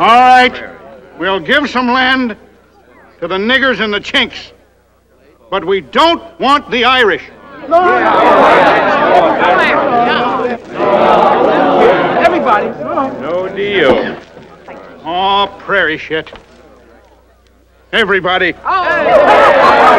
All right. We'll give some land to the niggers and the chinks. But we don't want the Irish. Everybody. No deal. Oh, prairie shit. Everybody. Oh.